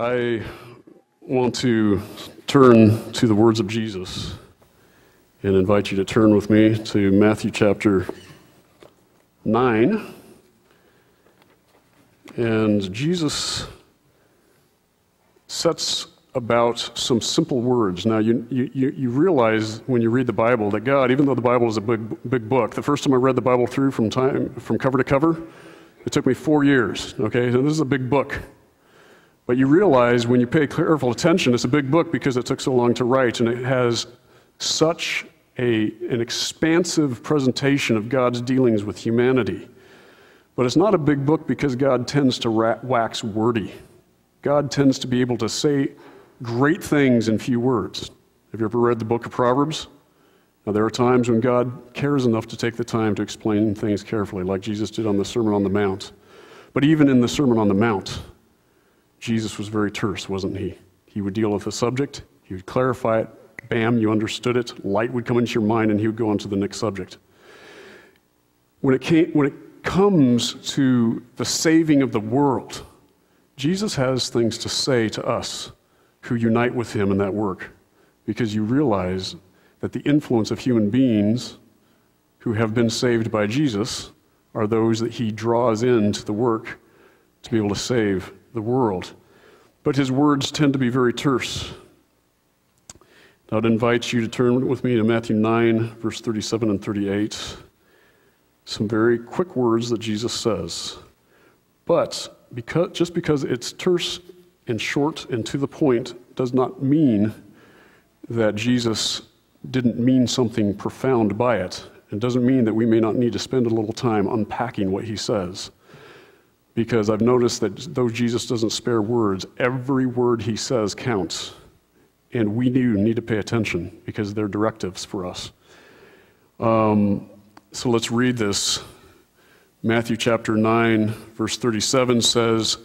I want to turn to the words of Jesus and invite you to turn with me to Matthew chapter 9. And Jesus sets about some simple words. Now, you, you, you realize when you read the Bible that God, even though the Bible is a big, big book, the first time I read the Bible through from, time, from cover to cover, it took me four years, okay? So this is a big book. But you realize when you pay careful attention, it's a big book because it took so long to write, and it has such a, an expansive presentation of God's dealings with humanity. But it's not a big book because God tends to wax wordy. God tends to be able to say great things in few words. Have you ever read the book of Proverbs? Now, there are times when God cares enough to take the time to explain things carefully, like Jesus did on the Sermon on the Mount. But even in the Sermon on the Mount, Jesus was very terse, wasn't he? He would deal with a subject, he would clarify it, bam, you understood it, light would come into your mind, and he would go on to the next subject. When it, came, when it comes to the saving of the world, Jesus has things to say to us who unite with him in that work because you realize that the influence of human beings who have been saved by Jesus are those that he draws into the work to be able to save the world. But his words tend to be very terse. I'd invite you to turn with me to Matthew 9, verse 37 and 38. Some very quick words that Jesus says. But because, just because it's terse and short and to the point does not mean that Jesus didn't mean something profound by it. It doesn't mean that we may not need to spend a little time unpacking what he says because I've noticed that though Jesus doesn't spare words, every word he says counts. And we do need to pay attention because they're directives for us. Um, so let's read this. Matthew chapter 9, verse 37 says,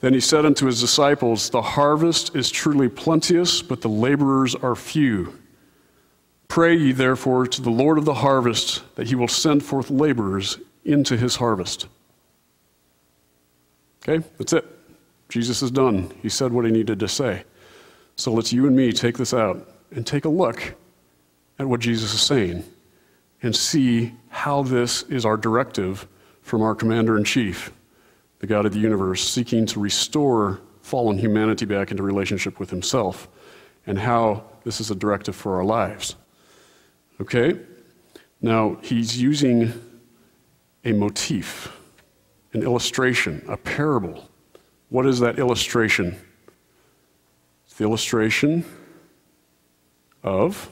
Then he said unto his disciples, The harvest is truly plenteous, but the laborers are few. Pray ye therefore to the Lord of the harvest that he will send forth laborers into his harvest. Okay, that's it. Jesus is done. He said what he needed to say. So let's you and me take this out and take a look at what Jesus is saying and see how this is our directive from our commander in chief, the God of the universe, seeking to restore fallen humanity back into relationship with himself, and how this is a directive for our lives. Okay? Now, he's using a motif an illustration, a parable. What is that illustration? It's the illustration of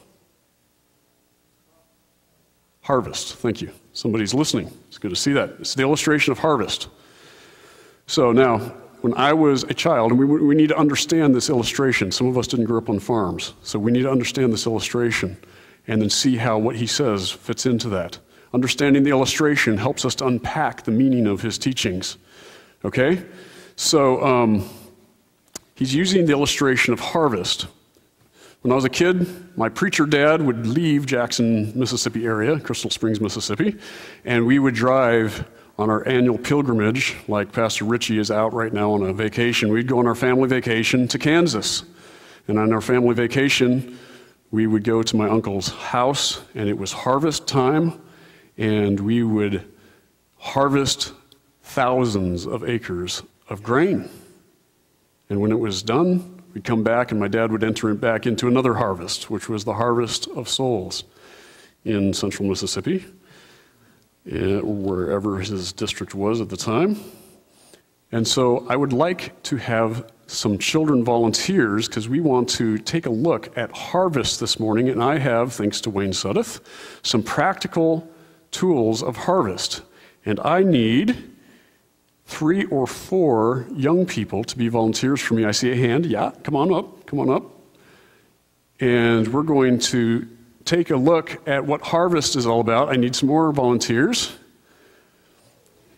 harvest. Thank you. Somebody's listening. It's good to see that. It's the illustration of harvest. So now, when I was a child, and we, we need to understand this illustration. Some of us didn't grow up on farms, so we need to understand this illustration and then see how what he says fits into that. Understanding the illustration helps us to unpack the meaning of his teachings. Okay? So um, he's using the illustration of harvest. When I was a kid, my preacher dad would leave Jackson, Mississippi area, Crystal Springs, Mississippi, and we would drive on our annual pilgrimage, like Pastor Richie is out right now on a vacation. We'd go on our family vacation to Kansas. And on our family vacation, we would go to my uncle's house, and it was harvest time and we would harvest thousands of acres of grain. And when it was done, we'd come back, and my dad would enter it back into another harvest, which was the harvest of souls in central Mississippi, eh, wherever his district was at the time. And so I would like to have some children volunteers because we want to take a look at harvest this morning. And I have, thanks to Wayne Suddeth, some practical tools of harvest. And I need three or four young people to be volunteers for me. I see a hand. Yeah, come on up. Come on up. And we're going to take a look at what harvest is all about. I need some more volunteers.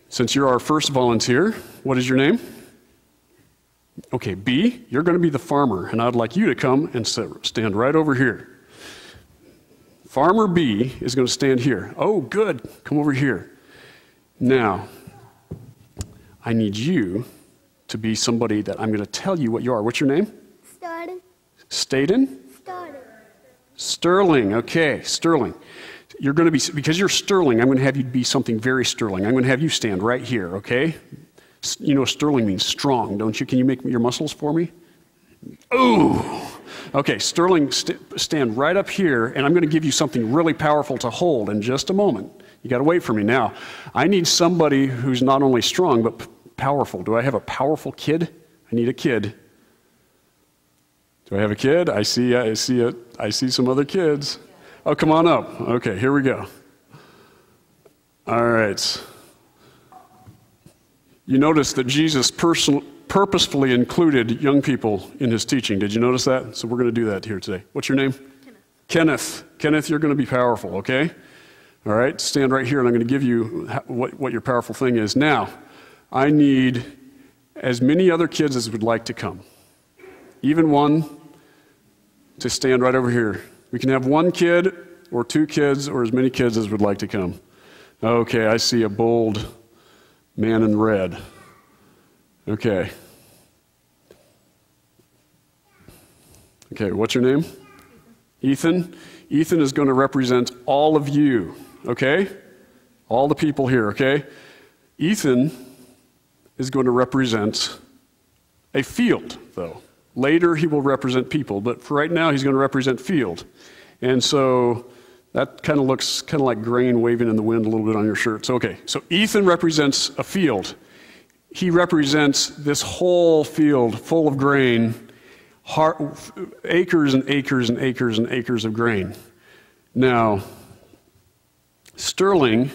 Since you're our first volunteer, what is your name? Okay, B, you're going to be the farmer, and I'd like you to come and sit, stand right over here. Farmer B is going to stand here. Oh, good. Come over here. Now, I need you to be somebody that I'm going to tell you what you are. What's your name? Starting. Staden? Starting. Sterling. Okay, Sterling. You're going to be, because you're Sterling, I'm going to have you be something very Sterling. I'm going to have you stand right here, okay? You know, Sterling means strong, don't you? Can you make your muscles for me? Ooh. Okay, Sterling, st- stand right up here, and I'm going to give you something really powerful to hold in just a moment. You got to wait for me now. I need somebody who's not only strong but p- powerful. Do I have a powerful kid? I need a kid. Do I have a kid? I see. I see it. I see some other kids. Oh, come on up. Okay, here we go. All right. You notice that Jesus person, purposefully included young people in his teaching. Did you notice that? So we're going to do that here today. What's your name? Kenneth. Kenneth. Kenneth, you're going to be powerful, okay? All right, stand right here and I'm going to give you what, what your powerful thing is. Now, I need as many other kids as would like to come, even one to stand right over here. We can have one kid or two kids or as many kids as would like to come. Okay, I see a bold man in red. Okay. Okay, what's your name? Ethan. Ethan is going to represent all of you, okay? All the people here, okay? Ethan is going to represent a field, though. Later, he will represent people, but for right now, he's going to represent field. And so that kind of looks kind of like grain waving in the wind a little bit on your shirt. So, okay, so Ethan represents a field. He represents this whole field full of grain, har- acres and acres and acres and acres of grain. Now, Sterling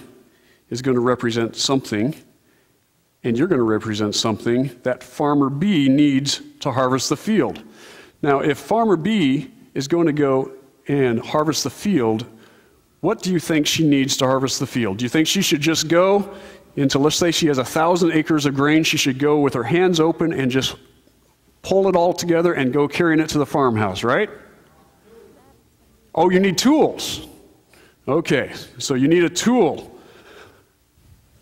is going to represent something, and you're going to represent something that Farmer B needs to harvest the field. Now, if Farmer B is going to go and harvest the field, what do you think she needs to harvest the field? Do you think she should just go into, let's say she has a thousand acres of grain, she should go with her hands open and just pull it all together and go carrying it to the farmhouse, right? Oh, you need tools. Okay, so you need a tool.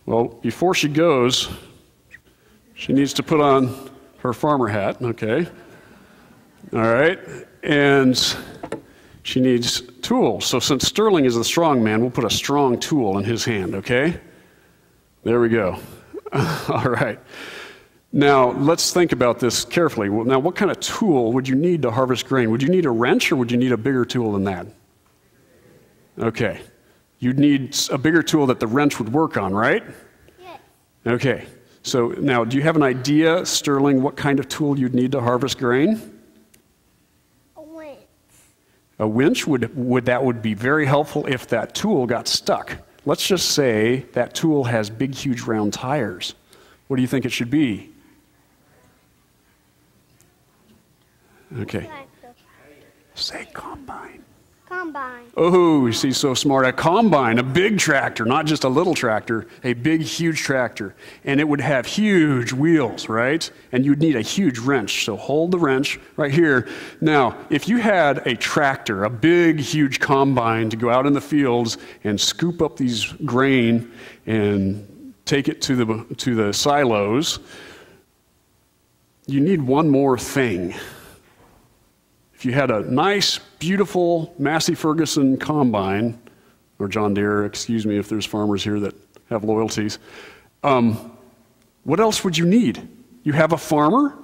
Well, before she goes, she needs to put on her farmer hat, okay? All right, and she needs tools. So, since Sterling is the strong man, we'll put a strong tool in his hand, okay? There we go. All right. Now, let's think about this carefully. Now, what kind of tool would you need to harvest grain? Would you need a wrench or would you need a bigger tool than that? Okay. You'd need a bigger tool that the wrench would work on, right? Yes. Okay. So, now, do you have an idea, Sterling, what kind of tool you'd need to harvest grain? A winch. A winch would, would that would be very helpful if that tool got stuck. Let's just say that tool has big, huge, round tires. What do you think it should be? Okay. Say combine. Combine. Oh, she's so smart. A combine, a big tractor, not just a little tractor, a big, huge tractor. And it would have huge wheels, right? And you'd need a huge wrench. So hold the wrench right here. Now, if you had a tractor, a big, huge combine to go out in the fields and scoop up these grain and take it to the, to the silos, you need one more thing. You had a nice, beautiful Massey Ferguson combine, or John Deere, excuse me if there's farmers here that have loyalties, um, what else would you need? You have a farmer.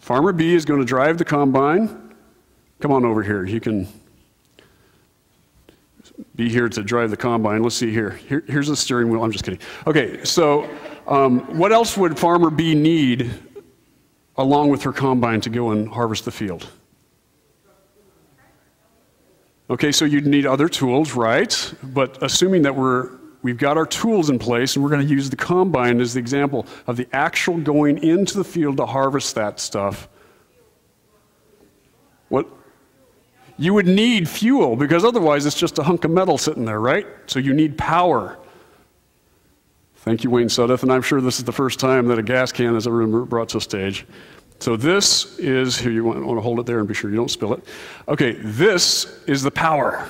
Farmer B is going to drive the combine. Come on over here. You can be here to drive the combine. Let's see here. here here's the steering wheel. I'm just kidding. Okay, so um, what else would Farmer B need along with her combine to go and harvest the field? Okay, so you'd need other tools, right? But assuming that we're we've got our tools in place and we're going to use the combine as the example of the actual going into the field to harvest that stuff. What you would need fuel because otherwise it's just a hunk of metal sitting there, right? So you need power. Thank you, Wayne Sudduth, and I'm sure this is the first time that a gas can has ever been brought to stage. So this is here. You want, want to hold it there and be sure you don't spill it. Okay, this is the power.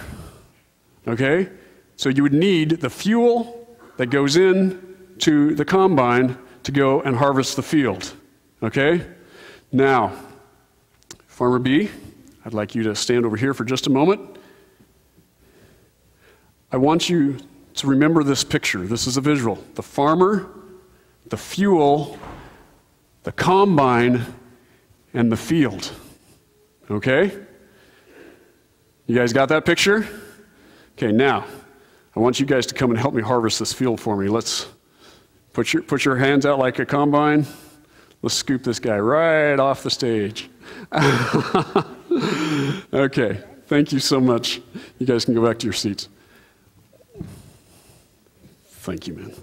Okay, so you would need the fuel that goes in to the combine to go and harvest the field. Okay? Now, Farmer B, I'd like you to stand over here for just a moment. I want you to remember this picture. This is a visual. The farmer, the fuel, the combine, and the field. Okay? You guys got that picture? Okay, now, I want you guys to come and help me harvest this field for me. Let's put your, put your hands out like a combine. Let's scoop this guy right off the stage. okay, thank you so much. You guys can go back to your seats. Thank you, man.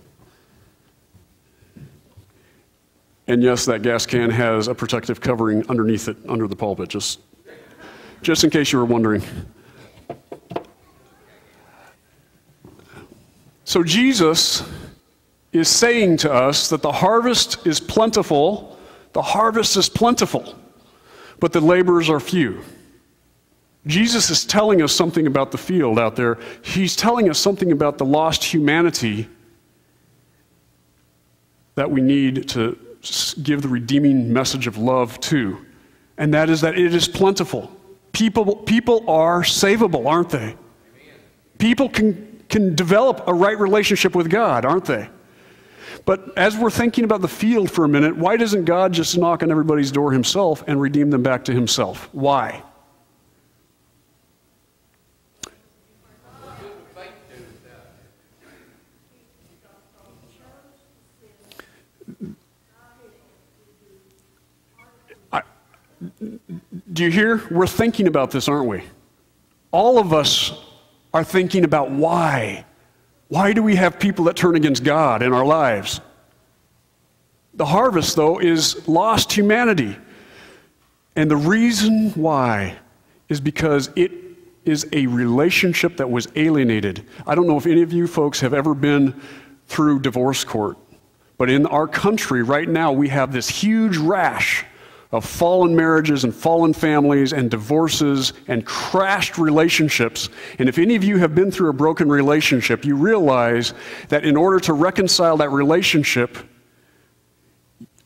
And yes, that gas can has a protective covering underneath it, under the pulpit, just, just in case you were wondering. So Jesus is saying to us that the harvest is plentiful, the harvest is plentiful, but the laborers are few. Jesus is telling us something about the field out there. He's telling us something about the lost humanity that we need to give the redeeming message of love to. And that is that it is plentiful. People, people are savable, aren't they? People can, can develop a right relationship with God, aren't they? But as we're thinking about the field for a minute, why doesn't God just knock on everybody's door himself and redeem them back to himself? Why? Do you hear? We're thinking about this, aren't we? All of us are thinking about why. Why do we have people that turn against God in our lives? The harvest, though, is lost humanity. And the reason why is because it is a relationship that was alienated. I don't know if any of you folks have ever been through divorce court, but in our country right now, we have this huge rash of fallen marriages and fallen families and divorces and crashed relationships. And if any of you have been through a broken relationship, you realize that in order to reconcile that relationship,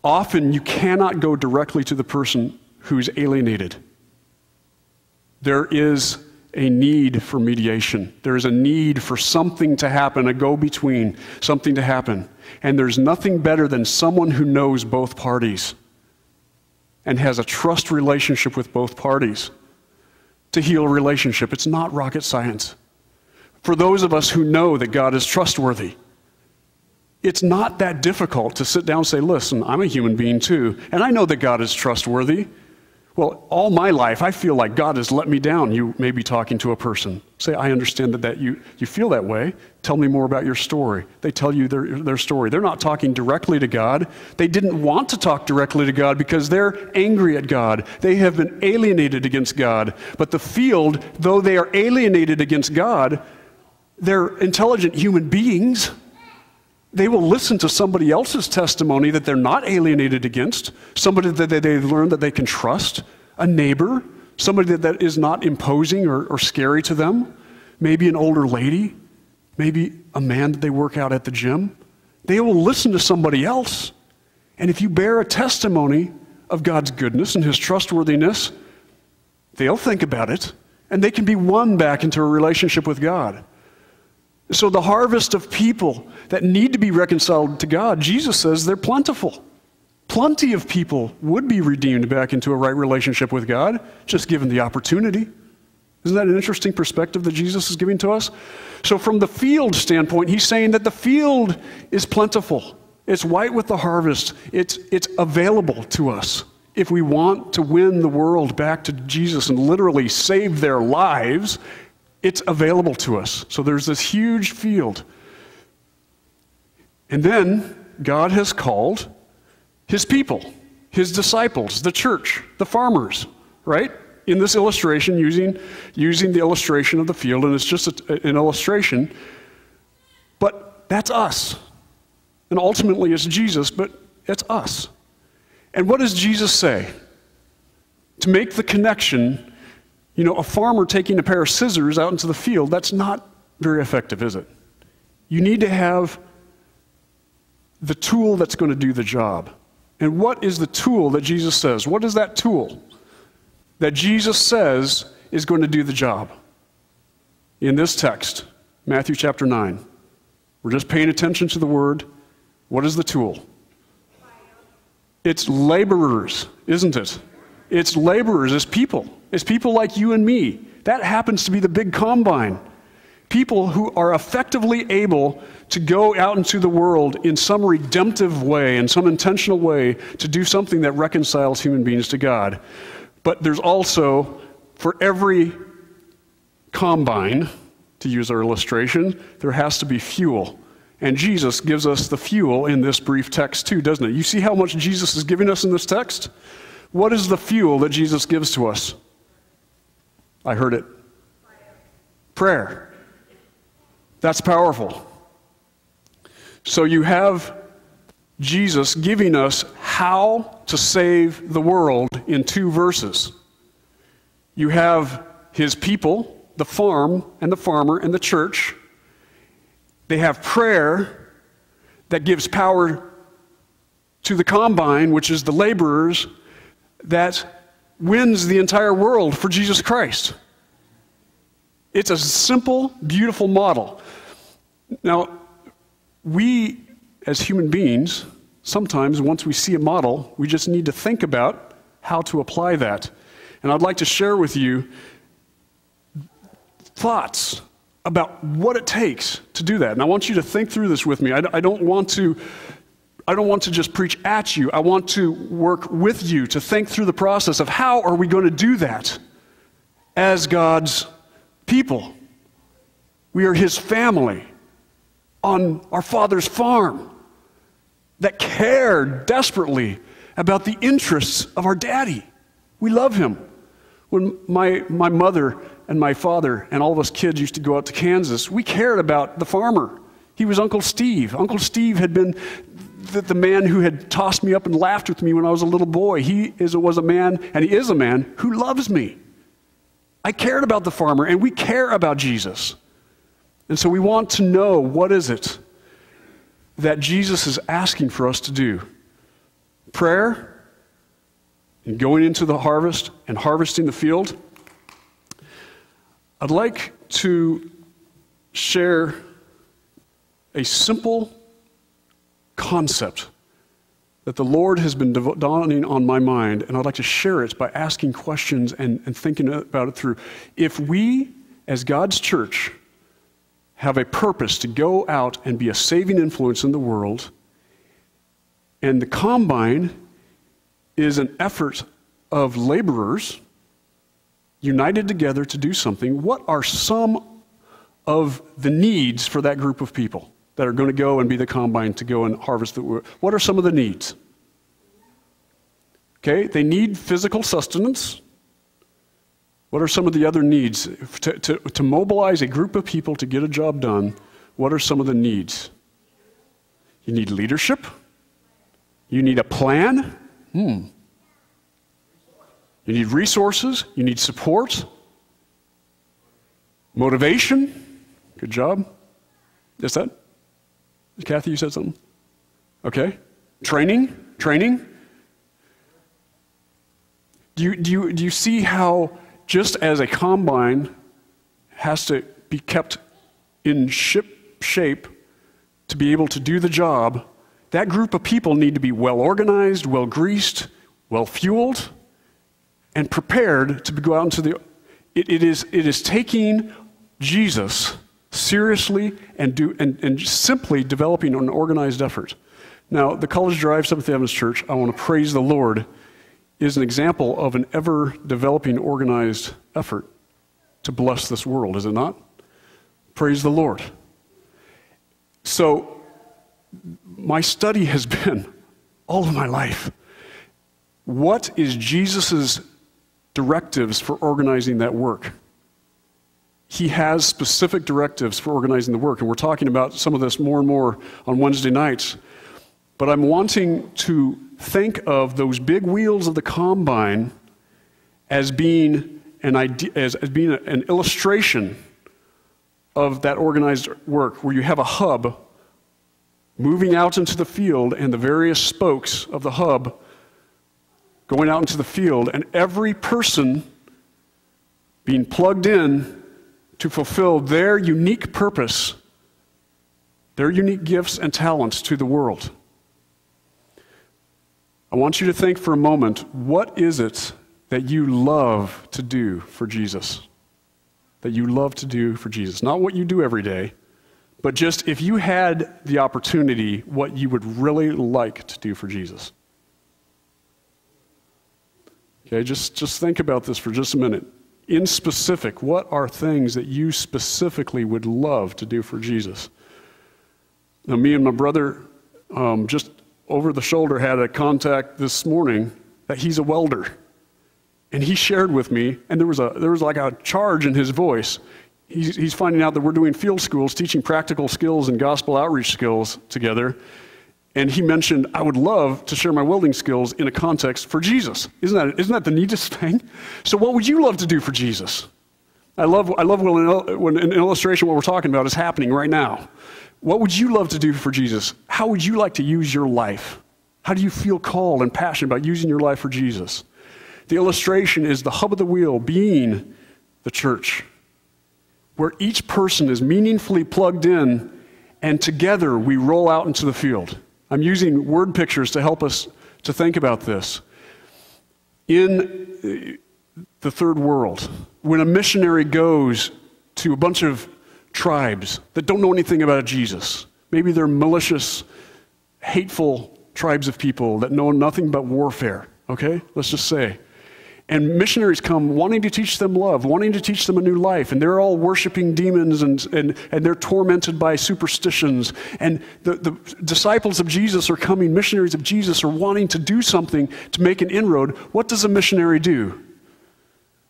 often you cannot go directly to the person who's alienated. There is a need for mediation. There is a need for something to happen, a go between, something to happen. And there's nothing better than someone who knows both parties and has a trust relationship with both parties to heal a relationship. It's not rocket science. For those of us who know that God is trustworthy, it's not that difficult to sit down and say, Listen, I'm a human being too, and I know that God is trustworthy. Well, all my life, I feel like God has let me down. You may be talking to a person. Say, I understand that, that you, you feel that way. Tell me more about your story. They tell you their, their story. They're not talking directly to God. They didn't want to talk directly to God because they're angry at God. They have been alienated against God. But the field, though they are alienated against God, they're intelligent human beings. They will listen to somebody else's testimony that they're not alienated against, somebody that they've learned that they can trust, a neighbor, somebody that, is not imposing or, or scary to them, maybe an older lady, maybe a man that they work out at the gym. They will listen to somebody else. And if you bear a testimony of God's goodness and His trustworthiness, they'll think about it and they can be won back into a relationship with God. So, the harvest of people that need to be reconciled to God, Jesus says they're plentiful. Plenty of people would be redeemed back into a right relationship with God, just given the opportunity. Isn't that an interesting perspective that Jesus is giving to us? So, from the field standpoint, he's saying that the field is plentiful. It's white with the harvest. It's, it's available to us. If we want to win the world back to Jesus and literally save their lives, it's available to us. So there's this huge field. And then God has called his people, his disciples, the church, the farmers, right? In this illustration, using, using the illustration of the field, and it's just a, an illustration, but that's us. And ultimately, it's Jesus, but it's us. And what does Jesus say? To make the connection you know, a farmer taking a pair of scissors out into the field, that's not very effective, is it? You need to have the tool that's going to do the job. And what is the tool that Jesus says? What is that tool that Jesus says is going to do the job? In this text, Matthew chapter 9, we're just paying attention to the word. What is the tool? It's laborers, isn't it? It's laborers, it's people. It's people like you and me. That happens to be the big combine. People who are effectively able to go out into the world in some redemptive way, in some intentional way, to do something that reconciles human beings to God. But there's also, for every combine, to use our illustration, there has to be fuel. And Jesus gives us the fuel in this brief text, too, doesn't it? You see how much Jesus is giving us in this text? What is the fuel that Jesus gives to us? I heard it. Prayer. That's powerful. So you have Jesus giving us how to save the world in two verses. You have his people, the farm and the farmer and the church. They have prayer that gives power to the combine, which is the laborers, that wins the entire world for Jesus Christ. It's a simple, beautiful model. Now, we as human beings, sometimes once we see a model, we just need to think about how to apply that. And I'd like to share with you thoughts about what it takes to do that. And I want you to think through this with me. I, don't want to I don't want to just preach at you. I want to work with you to think through the process of how are we going to do that as God's people. We are his family on our father's farm that care desperately about the interests of our daddy. We love him. When my, my mother and my father and all of us kids used to go out to Kansas, we cared about the farmer. He was Uncle Steve. Uncle Steve had been the, the man who had tossed me up and laughed with me when I was a little boy. He is, was a man, and he is a man, who loves me. I cared about the farmer, and we care about Jesus. And so we want to know what is it that Jesus is asking for us to do? Prayer and going into the harvest and harvesting the field. I'd like to share a simple concept that the Lord has been dawning on my mind, and I'd like to share it by asking questions and, and thinking about it through. If we, as God's church, have a purpose to go out and be a saving influence in the world, and the combine is an effort of laborers united together to do something, what are some of the needs for that group of people? That are going to go and be the combine to go and harvest the wood. what are some of the needs? Okay they need physical sustenance. What are some of the other needs? To, to, to mobilize a group of people to get a job done what are some of the needs? You need leadership. You need a plan. Hmm. you need resources. You need support. Motivation. Good job. Is that Kathy, you said something? Okay. Training? Training? Do you, do, you, do you see how, just as a combine has to be kept in ship shape to be able to do the job, that group of people need to be well organized, well greased, well fueled, and prepared to go out into the. It, it, is, it is taking Jesus seriously and, do, and, and simply developing an organized effort. Now, the College Drive Seventh Adventist Church, I want to praise the Lord, is an example of an ever developing organized effort to bless this world, is it not? Praise the Lord. So, my study has been all of my life what is Jesus' directives for organizing that work? He has specific directives for organizing the work. And we're talking about some of this more and more on Wednesday nights. But I'm wanting to think of those big wheels of the combine as being an, idea, as, as being an illustration of that organized work where you have a hub moving out into the field and the various spokes of the hub going out into the field, and every person being plugged in to fulfill their unique purpose, their unique gifts and talents to the world. I want you to think for a moment what is it that you love to do for Jesus? That you love to do for Jesus. Not what you do every day, but just if you had the opportunity, what you would really like to do for Jesus. Okay, just, just think about this for just a minute. In specific, what are things that you specifically would love to do for Jesus? Now, me and my brother um, just over the shoulder had a contact this morning that he's a welder. And he shared with me, and there was, a, there was like a charge in his voice. He's, he's finding out that we're doing field schools, teaching practical skills and gospel outreach skills together. And he mentioned, I would love to share my welding skills in a context for Jesus. Isn't that, isn't that the neatest thing? So, what would you love to do for Jesus? I love, I love when, when an illustration, what we're talking about, is happening right now. What would you love to do for Jesus? How would you like to use your life? How do you feel called and passionate about using your life for Jesus? The illustration is the hub of the wheel being the church, where each person is meaningfully plugged in, and together we roll out into the field. I'm using word pictures to help us to think about this. In the third world, when a missionary goes to a bunch of tribes that don't know anything about Jesus, maybe they're malicious, hateful tribes of people that know nothing but warfare, okay? Let's just say. And missionaries come wanting to teach them love, wanting to teach them a new life. And they're all worshiping demons and, and, and they're tormented by superstitions. And the, the disciples of Jesus are coming, missionaries of Jesus are wanting to do something to make an inroad. What does a missionary do?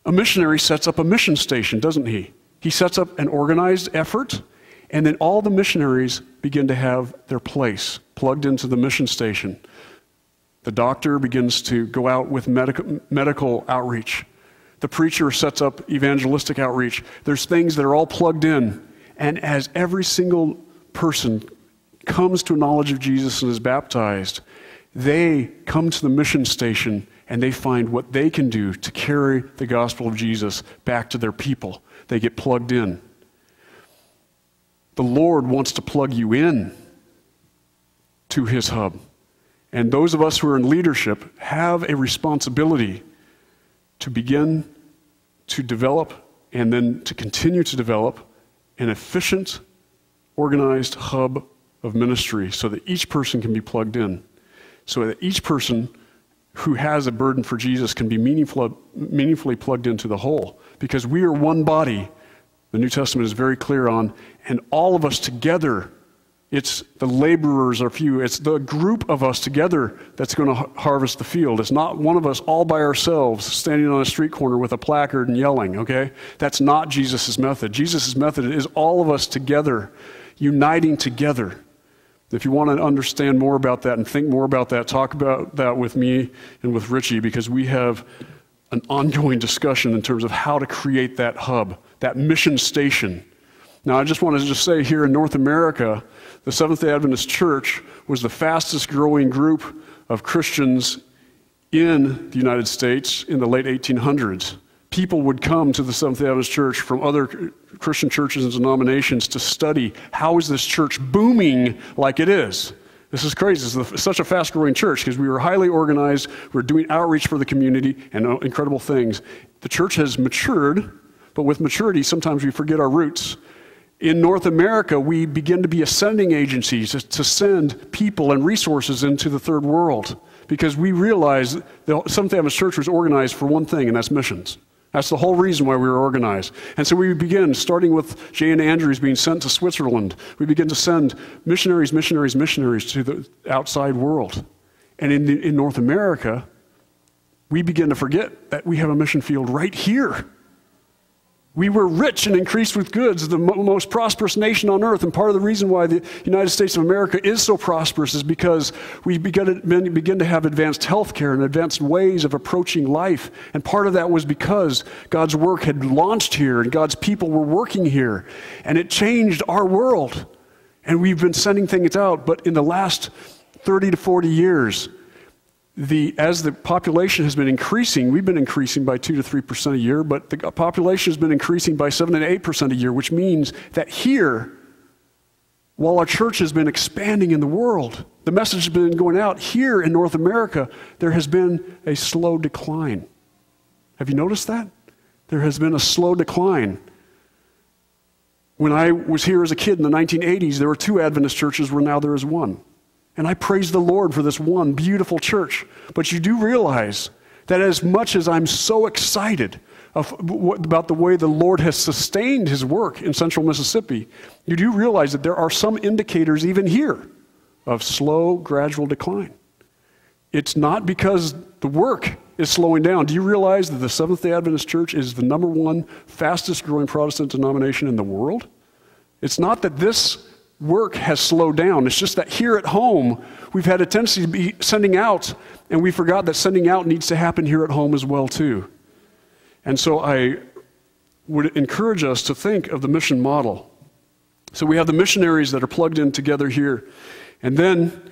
A missionary sets up a mission station, doesn't he? He sets up an organized effort, and then all the missionaries begin to have their place plugged into the mission station. The doctor begins to go out with medical, medical outreach. The preacher sets up evangelistic outreach. There's things that are all plugged in. And as every single person comes to a knowledge of Jesus and is baptized, they come to the mission station and they find what they can do to carry the gospel of Jesus back to their people. They get plugged in. The Lord wants to plug you in to his hub. And those of us who are in leadership have a responsibility to begin to develop and then to continue to develop an efficient, organized hub of ministry so that each person can be plugged in, so that each person who has a burden for Jesus can be meaningful, meaningfully plugged into the whole. Because we are one body, the New Testament is very clear on, and all of us together it's the laborers are few. It's the group of us together that's going to harvest the field. It's not one of us all by ourselves standing on a street corner with a placard and yelling, okay? That's not Jesus' method. Jesus' method is all of us together, uniting together. If you want to understand more about that and think more about that, talk about that with me and with Richie because we have an ongoing discussion in terms of how to create that hub, that mission station. Now, I just want to just say here in North America, the Seventh day Adventist Church was the fastest growing group of Christians in the United States in the late 1800s. People would come to the Seventh day Adventist Church from other Christian churches and denominations to study how is this church booming like it is. This is crazy. Is such a fast growing church because we were highly organized. We are doing outreach for the community and uh, incredible things. The church has matured, but with maturity, sometimes we forget our roots in North America, we begin to be ascending agencies to send people and resources into the third world because we realize that Seventh Adventist Church was organized for one thing, and that's missions. That's the whole reason why we were organized. And so we begin, starting with J.N. Andrews being sent to Switzerland, we begin to send missionaries, missionaries, missionaries to the outside world. And in, the, in North America, we begin to forget that we have a mission field right here we were rich and increased with goods, the mo- most prosperous nation on earth. And part of the reason why the United States of America is so prosperous is because we begin to have advanced health care and advanced ways of approaching life. And part of that was because God's work had launched here and God's people were working here. And it changed our world. And we've been sending things out, but in the last 30 to 40 years, the, as the population has been increasing, we've been increasing by 2 to 3% a year, but the population has been increasing by 7 to 8% a year, which means that here, while our church has been expanding in the world, the message has been going out. Here in North America, there has been a slow decline. Have you noticed that? There has been a slow decline. When I was here as a kid in the 1980s, there were two Adventist churches where now there is one. And I praise the Lord for this one beautiful church. But you do realize that as much as I'm so excited of, about the way the Lord has sustained his work in central Mississippi, you do realize that there are some indicators even here of slow, gradual decline. It's not because the work is slowing down. Do you realize that the Seventh day Adventist Church is the number one fastest growing Protestant denomination in the world? It's not that this work has slowed down. It's just that here at home, we've had a tendency to be sending out, and we forgot that sending out needs to happen here at home as well, too. And so I would encourage us to think of the mission model. So we have the missionaries that are plugged in together here, and then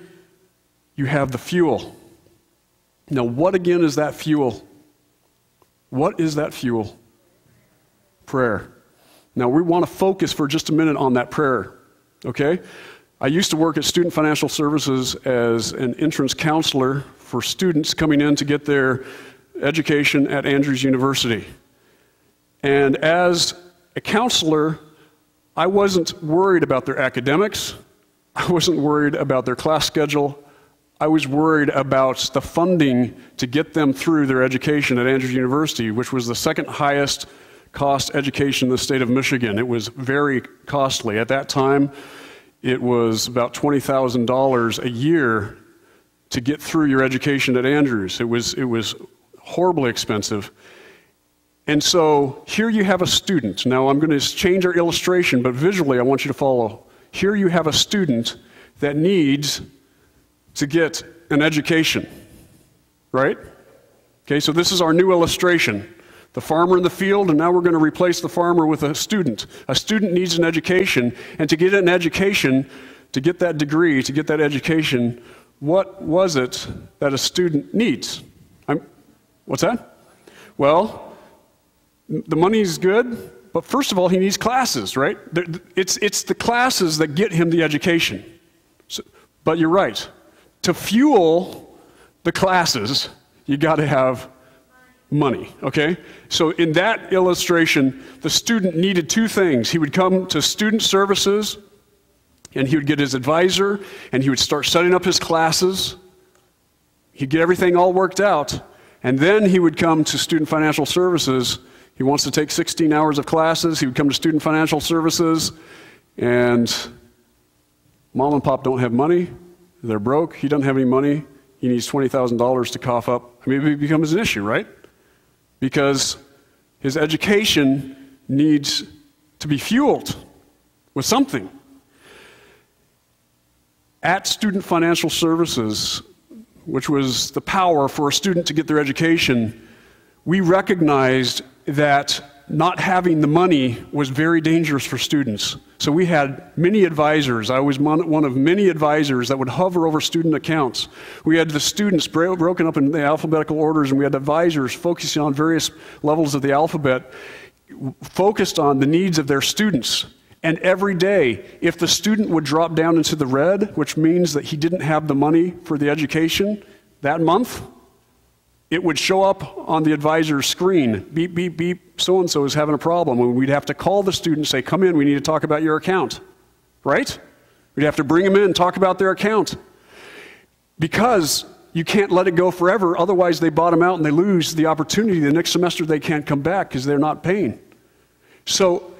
you have the fuel. Now, what again is that fuel? What is that fuel? Prayer. Now, we want to focus for just a minute on that prayer, okay? I used to work at Student Financial Services as an entrance counselor for students coming in to get their education at Andrews University. And as a counselor, I wasn't worried about their academics. I wasn't worried about their class schedule. I was worried about the funding to get them through their education at Andrews University, which was the second highest cost education in the state of Michigan. It was very costly. At that time, it was about $20,000 a year to get through your education at Andrews. It was, it was horribly expensive. And so here you have a student. Now I'm going to change our illustration, but visually I want you to follow. Here you have a student that needs to get an education, right? Okay, so this is our new illustration. The farmer in the field, and now we're going to replace the farmer with a student. A student needs an education, and to get an education, to get that degree, to get that education, what was it that a student needs? I'm, what's that? Well, the money's good, but first of all, he needs classes, right? It's, it's the classes that get him the education. So, but you're right. To fuel the classes, you got to have money, okay? So in that illustration, the student needed two things. He would come to student services and he would get his advisor and he would start setting up his classes. He'd get everything all worked out. And then he would come to student financial services. He wants to take 16 hours of classes. He would come to student financial services and mom and pop don't have money. They're broke. He doesn't have any money. He needs $20,000 to cough up. I mean, it becomes an issue, right? Because his education needs to be fueled with something. At Student Financial Services, which was the power for a student to get their education, we recognized that not having the money was very dangerous for students. So we had many advisors. I was one of many advisors that would hover over student accounts. We had the students broken up in the alphabetical orders, and we had advisors focusing on various levels of the alphabet, focused on the needs of their students. And every day, if the student would drop down into the red, which means that he didn't have the money for the education that month, it would show up on the advisor's screen beep, beep, beep, so and so is having a problem. And we'd have to call the student and say, Come in, we need to talk about your account. Right? We'd have to bring them in and talk about their account. Because you can't let it go forever, otherwise, they bottom out and they lose the opportunity. The next semester, they can't come back because they're not paying. So,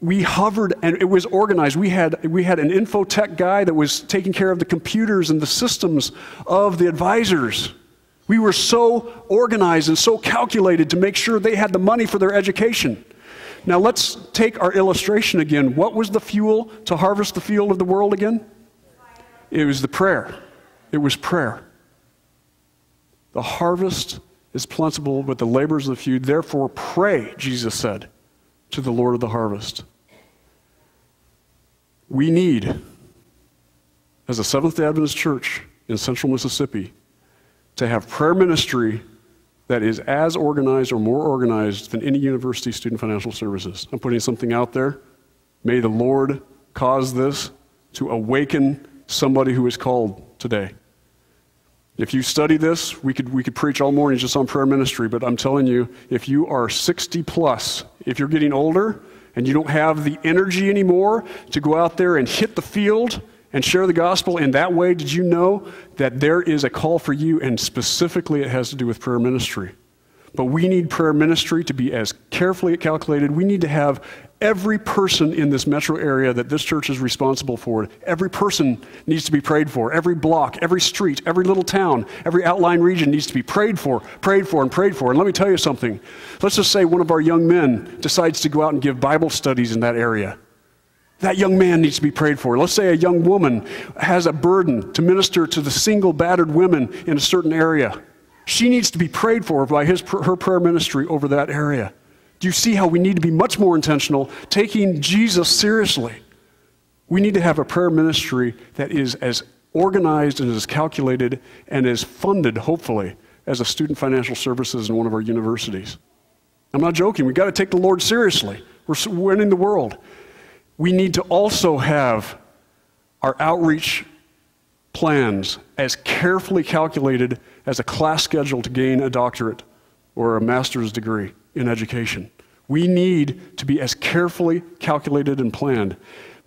we hovered and it was organized. We had, we had an infotech guy that was taking care of the computers and the systems of the advisors. We were so organized and so calculated to make sure they had the money for their education. Now let's take our illustration again. What was the fuel to harvest the field of the world again? It was the prayer. It was prayer. The harvest is plentiful, but the labors are few. Therefore, pray, Jesus said, to the Lord of the harvest. We need, as a Seventh day Adventist church in central Mississippi, to have prayer ministry that is as organized or more organized than any university student financial services. I'm putting something out there. May the Lord cause this to awaken somebody who is called today. If you study this, we could, we could preach all morning just on prayer ministry, but I'm telling you, if you are 60 plus, if you're getting older and you don't have the energy anymore to go out there and hit the field and share the gospel in that way, did you know that there is a call for you, and specifically it has to do with prayer ministry? But we need prayer ministry to be as carefully calculated. We need to have every person in this metro area that this church is responsible for, every person needs to be prayed for. Every block, every street, every little town, every outlying region needs to be prayed for, prayed for, and prayed for. And let me tell you something. Let's just say one of our young men decides to go out and give Bible studies in that area. That young man needs to be prayed for. Let's say a young woman has a burden to minister to the single battered women in a certain area. She needs to be prayed for by his, her prayer ministry over that area. Do you see how we need to be much more intentional, taking Jesus seriously? We need to have a prayer ministry that is as organized and as calculated and as funded, hopefully, as a student financial services in one of our universities. I'm not joking. We've got to take the Lord seriously. We're winning the world. We need to also have our outreach plans as carefully calculated as a class schedule to gain a doctorate or a master's degree in education. We need to be as carefully calculated and planned.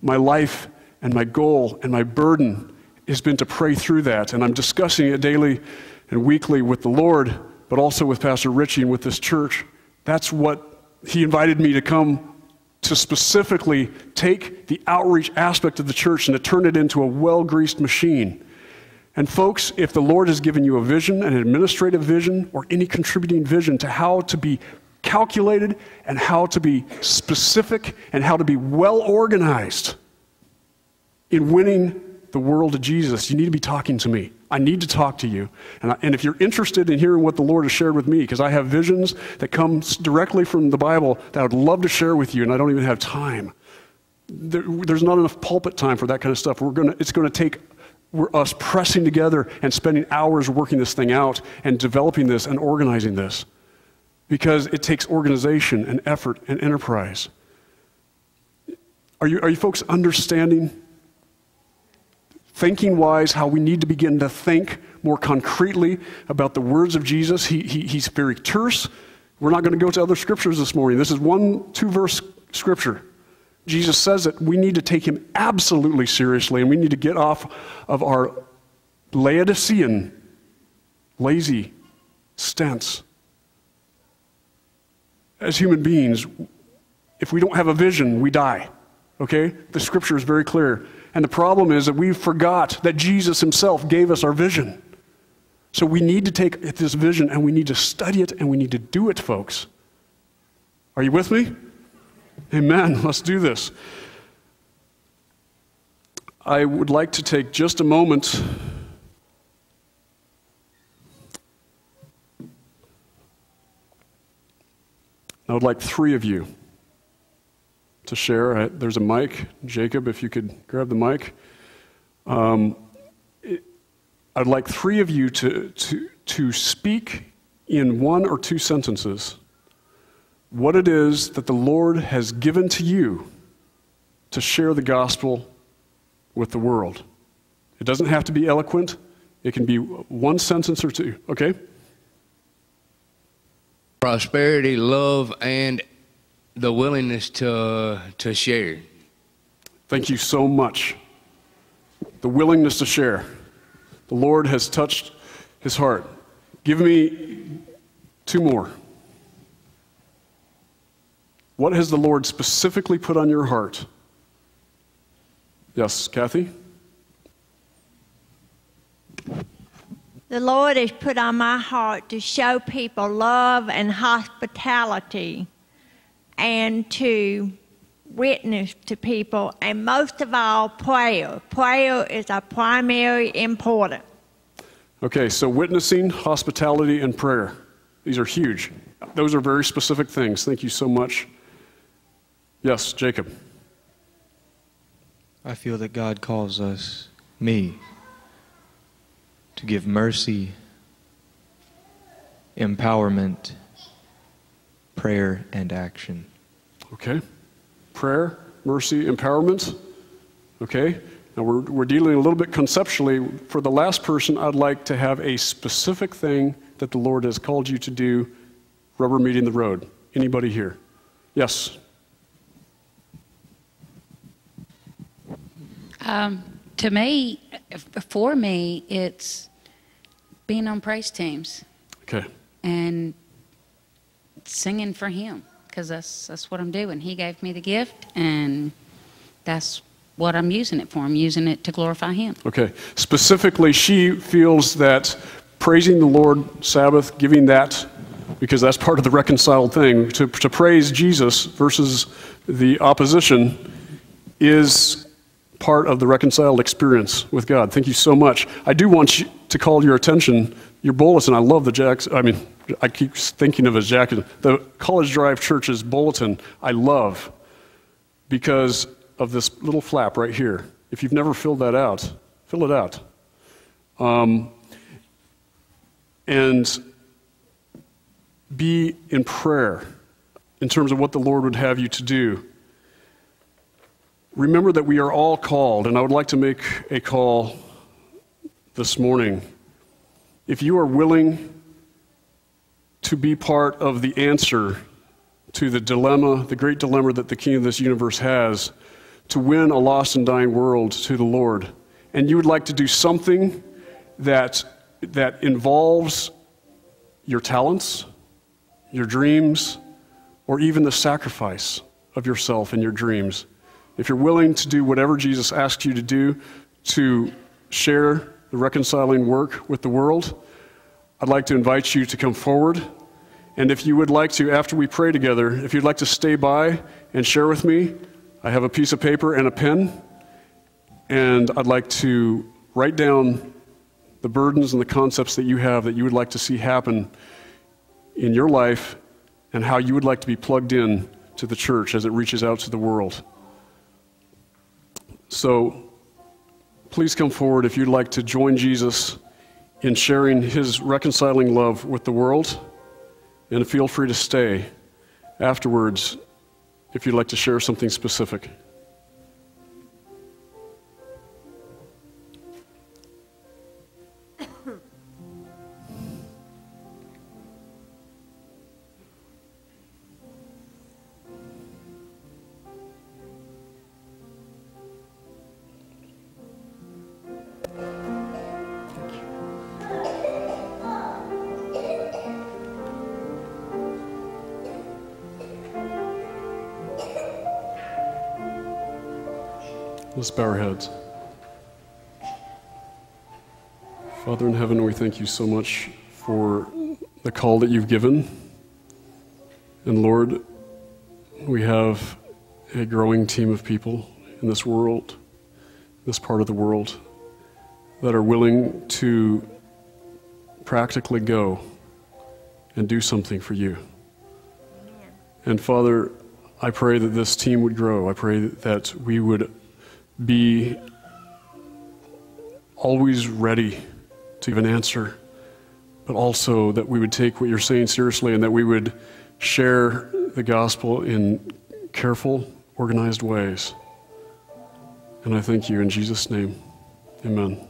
My life and my goal and my burden has been to pray through that, and I'm discussing it daily and weekly with the Lord, but also with Pastor Richie and with this church. That's what he invited me to come to specifically take the outreach aspect of the church and to turn it into a well greased machine. And, folks, if the Lord has given you a vision, an administrative vision, or any contributing vision to how to be calculated and how to be specific and how to be well organized in winning the world to Jesus, you need to be talking to me. I need to talk to you. And, I, and if you're interested in hearing what the Lord has shared with me, because I have visions that come directly from the Bible that I would love to share with you, and I don't even have time. There, there's not enough pulpit time for that kind of stuff. We're gonna, it's going to take we're us pressing together and spending hours working this thing out and developing this and organizing this because it takes organization and effort and enterprise. Are you, are you folks understanding, thinking wise, how we need to begin to think more concretely about the words of Jesus? He, he, he's very terse. We're not going to go to other scriptures this morning. This is one, two verse scripture. Jesus says that we need to take him absolutely seriously and we need to get off of our Laodicean, lazy stance as human beings, if we don't have a vision, we die. Okay? The scripture is very clear. And the problem is that we forgot that Jesus himself gave us our vision. So we need to take this vision and we need to study it and we need to do it, folks. Are you with me? Amen. Let's do this. I would like to take just a moment I would like three of you to share. There's a mic. Jacob, if you could grab the mic. Um, it, I'd like three of you to, to, to speak in one or two sentences what it is that the Lord has given to you to share the gospel with the world. It doesn't have to be eloquent, it can be one sentence or two, okay? prosperity, love, and the willingness to, to share. Thank you so much. The willingness to share. The Lord has touched his heart. Give me two more. What has the Lord specifically put on your heart? Yes, Kathy? The Lord has put on my heart to show people love and hospitality and to witness to people, and most of all, prayer. Prayer is a primary important. Okay, so witnessing, hospitality, and prayer. These are huge. Those are very specific things. Thank you so much. Yes, Jacob. I feel that God calls us, me, to give mercy, empowerment, prayer, and action. Okay? Prayer, mercy, empowerment. Okay? Now we're, we're dealing a little bit conceptually. For the last person, I'd like to have a specific thing that the Lord has called you to do, rubber meeting the road. Anybody here? Yes. Um, to me, for me, it's being on praise teams Okay. and singing for Him because that's that's what I'm doing. He gave me the gift, and that's what I'm using it for. I'm using it to glorify Him. Okay. Specifically, she feels that praising the Lord Sabbath, giving that, because that's part of the reconciled thing, to, to praise Jesus versus the opposition is part of the reconciled experience with God. Thank you so much. I do want you to call your attention, your bulletin. I love the Jacks. I mean, I keep thinking of it as jacket. The College Drive Church's bulletin, I love because of this little flap right here. If you've never filled that out, fill it out. Um, and be in prayer in terms of what the Lord would have you to do. Remember that we are all called, and I would like to make a call this morning. If you are willing to be part of the answer to the dilemma, the great dilemma that the king of this universe has, to win a lost and dying world to the Lord, and you would like to do something that, that involves your talents, your dreams, or even the sacrifice of yourself and your dreams, if you're willing to do whatever Jesus asks you to do to share the reconciling work with the world, I'd like to invite you to come forward. And if you would like to, after we pray together, if you'd like to stay by and share with me, I have a piece of paper and a pen. And I'd like to write down the burdens and the concepts that you have that you would like to see happen in your life and how you would like to be plugged in to the church as it reaches out to the world. So please come forward if you'd like to join Jesus in sharing his reconciling love with the world. And feel free to stay afterwards if you'd like to share something specific. Let's bow our heads. Father in heaven, we thank you so much for the call that you've given. And Lord, we have a growing team of people in this world, this part of the world, that are willing to practically go and do something for you. And Father, I pray that this team would grow. I pray that we would be always ready to give an answer, but also that we would take what you're saying seriously and that we would share the gospel in careful, organized ways. And I thank you in Jesus' name. Amen.